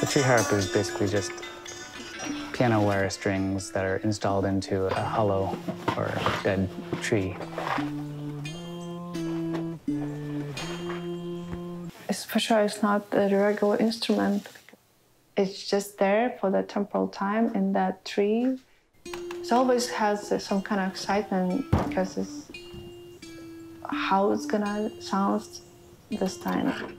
The tree harp is basically just piano wire strings that are installed into a hollow or dead tree. It's for sure it's not a regular instrument. It's just there for the temporal time in that tree. It always has some kind of excitement because it's how it's gonna sound this time.